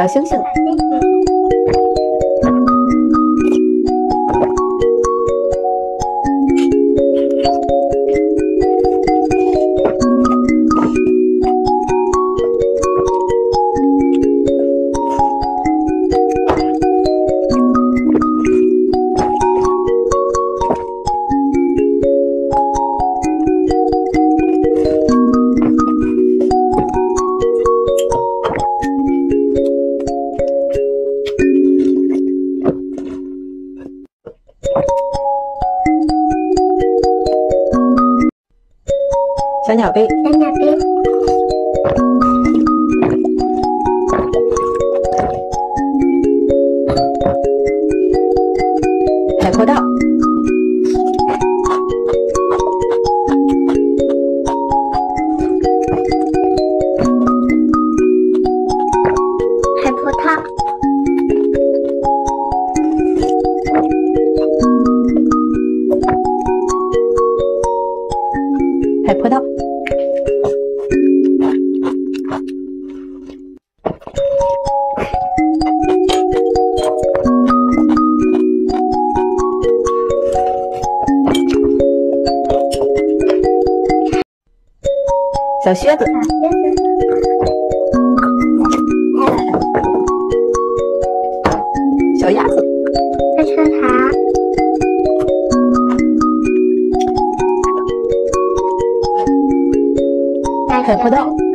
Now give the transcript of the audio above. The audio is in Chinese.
小星星。小鸟杯，海葡萄，海葡萄，海葡萄，小靴子，小鸭子，小车塔，海葡萄，